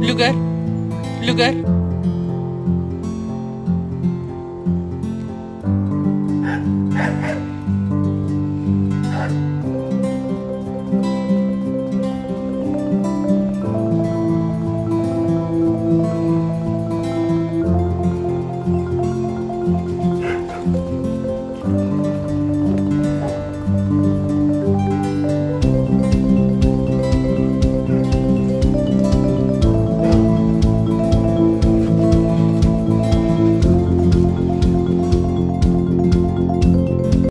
Lugar, lugar.